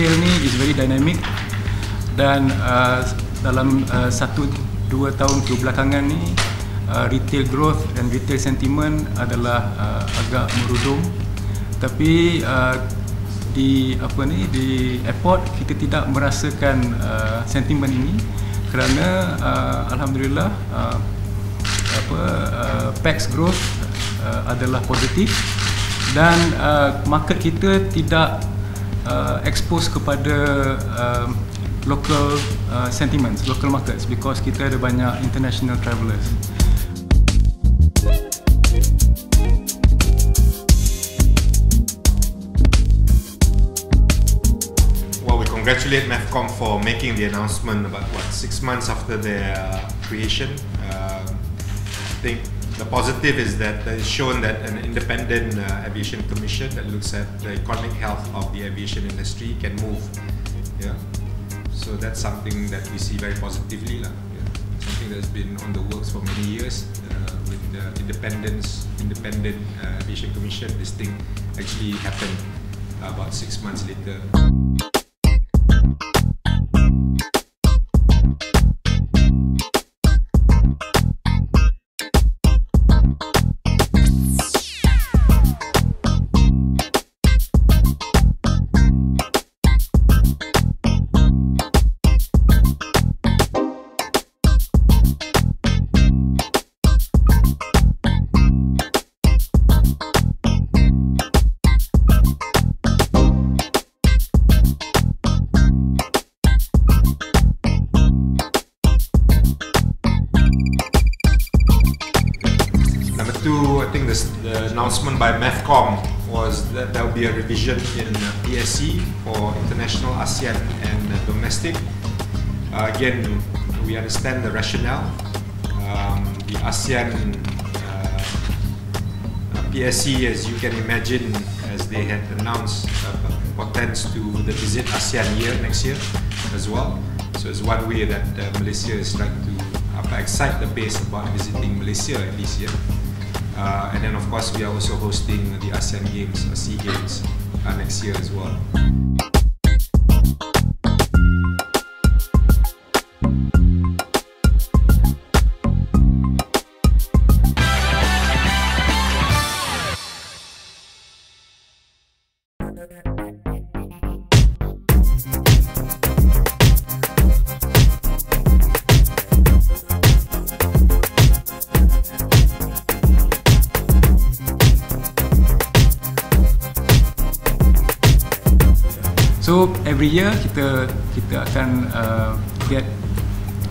retail ni is very dynamic dan uh, dalam uh, satu dua tahun kebelakangan ni uh, retail growth dan retail sentiment adalah uh, agak merudum tapi uh, di apa ni di airport kita tidak merasakan uh, sentimen ini kerana uh, alhamdulillah uh, apa uh, PAX growth uh, adalah positif dan uh, market kita tidak uh, expose kepada uh, local uh, sentiments, local markets because kita ada banyak international travellers. Well, we congratulate MAFCOM for making the announcement about what six months after their uh, creation. Uh, I think the positive is that it's shown that an independent uh, aviation commission that looks at the economic health of the aviation industry can move. Yeah, so that's something that we see very positively, lah. Yeah. Something that's been on the works for many years uh, with the independence, independent uh, aviation commission. This thing actually happened about six months later. Two, I think this, the announcement by MAVCOM was that there will be a revision in PSC for international, ASEAN, and domestic. Uh, again, we understand the rationale. Um, the ASEAN uh, uh, PSC, as you can imagine, as they had announced, uh, portends to the visit ASEAN year next year as well. So it's one way that uh, Malaysia is trying to uh, excite the base about visiting Malaysia this year. Uh, and then of course we are also hosting the ASEAN Games, uh, SEA Games uh, next year as well. Every year kita kita akan uh, get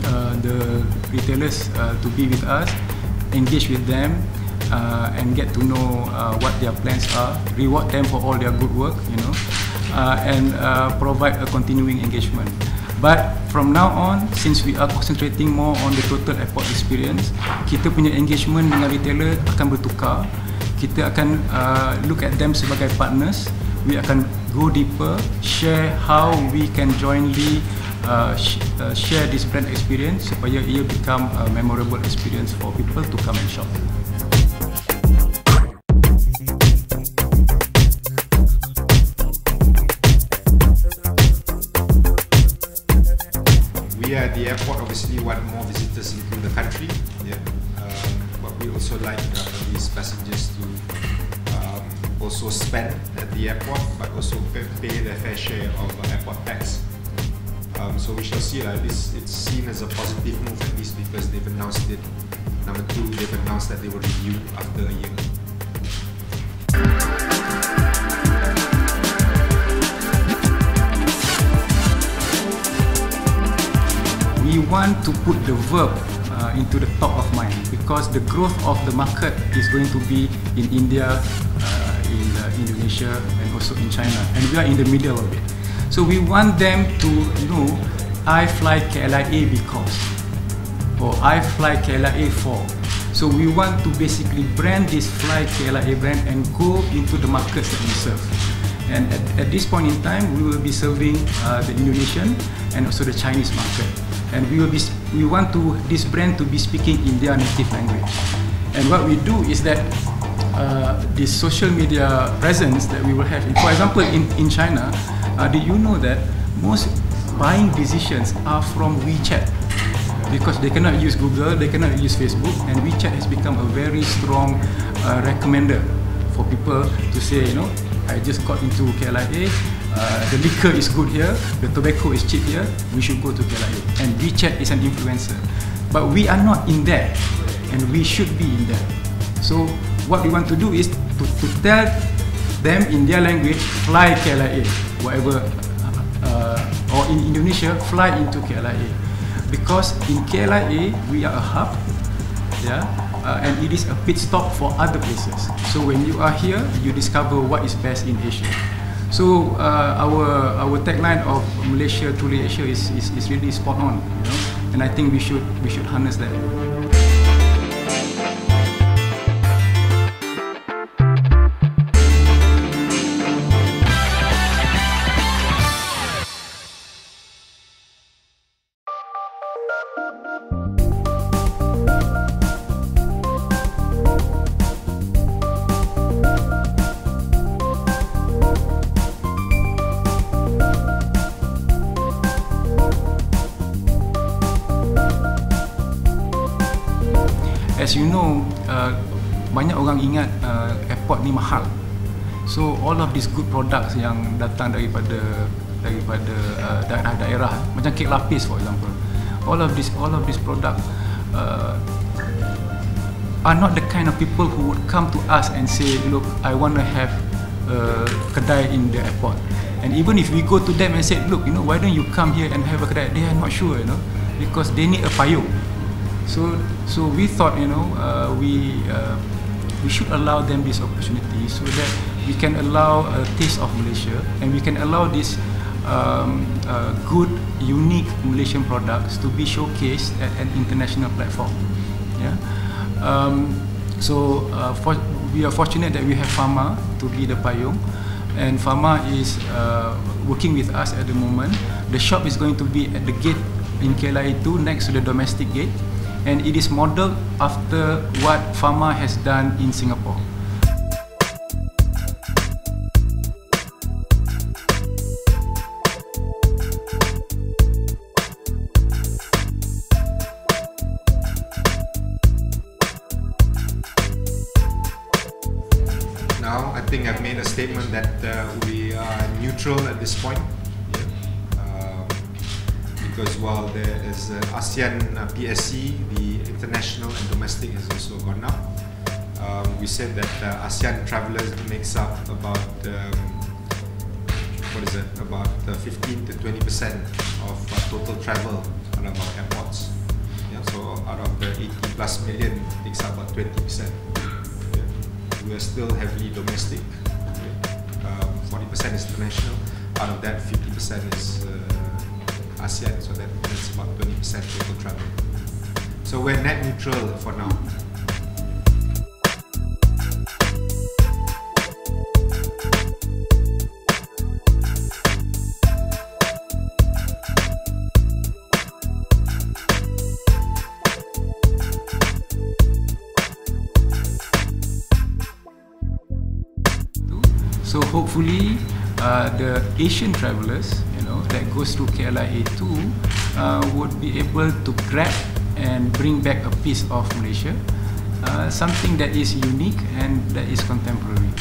uh, the retailers uh, to be with us, engage with them, uh, and get to know uh, what their plans are, reward them for all their good work, you know, uh, and uh, provide a continuing engagement. But from now on, since we are concentrating more on the total airport experience, kita punya engagement dengan retailer akan bertukar. Kita akan uh, look at them sebagai partners. We akan go deeper, share how we can jointly uh, sh- uh, share this brand experience supaya ia become a memorable experience for people to come and shop. We at the airport obviously want more visitors into the country, yeah. Um, we also like uh, these passengers to um, also spend at the airport, but also pay, pay their fair share of uh, airport tax. Um, so we shall see. Like this, it's seen as a positive move at least because they've announced it. Number two, they've announced that they will review after a year. we want to put the verb uh, into the top of mind because the growth of the market is going to be in India, uh, in uh, Indonesia, and also in China, and we are in the middle of it. So we want them to know I fly KLIA because, or I fly KLIA for. So we want to basically brand this Fly KLIA brand and go into the markets that we serve. And at, at this point in time, we will be serving uh, the Indonesian and also the Chinese market. And we will be we want to this brand to be speaking in their native language. And what we do is that uh, this social media presence that we will have. For example, in, in China, uh, did you know that most buying decisions are from WeChat? Because they cannot use Google, they cannot use Facebook, and WeChat has become a very strong uh, recommender for people to say, you know, I just got into KLIA, uh, the liquor is good here, the tobacco is cheap here, we should go to KLIA. And WeChat is an influencer. But we are not in there, and we should be in there. So what we want to do is to, to tell them in their language, fly KLIA, whatever, uh, or in Indonesia, fly into KLIA because in KLIA we are a hub, yeah, uh, and it is a pit stop for other places. So when you are here, you discover what is best in Asia. So uh, our our tagline of Malaysia truly Asia is, is, is really spot on, you know, and I think we should we should harness that. As you know, uh, banyak orang ingat uh, airport ni mahal. So all of these good products yang datang daripada daripada uh, daerah-daerah macam kek lapis for example. All of this all of these product uh, are not the kind of people who would come to us and say, look, I want to have a kedai in the airport. And even if we go to them and say, look, you know, why don't you come here and have a kedai? They are not sure, you know, because they need a payung. So, so we thought, you know, uh, we uh, we should allow them this opportunity so that we can allow a taste of Malaysia and we can allow these um, uh, good, unique Malaysian products to be showcased at an international platform. Yeah. Um, so uh, for, we are fortunate that we have Pharma to be the payung, and Pharma is uh, working with us at the moment. The shop is going to be at the gate in KLIA 2 next to the domestic gate and it is modeled after what FAMA has done in Singapore. Now, I think I've made a statement that uh, we are neutral at this point. Yeah. Because while there is uh, ASEAN uh, PSC, the international and domestic has also gone up. Um, we said that uh, ASEAN travelers makes up about um, what is it? About uh, 15 to 20 percent of uh, total travel out of our airports. Yeah, so out of the 80 plus million, makes up about 20 percent. We are still heavily domestic. Um, 40% is international. Out of that, 50% is uh, ASEAN. So that, that's about 20% total travel. So we're net neutral for now. So hopefully, uh, the Asian travelers, know, that goes through KLIA 2 uh, would be able to grab and bring back a piece of Malaysia, uh, something that is unique and that is contemporary.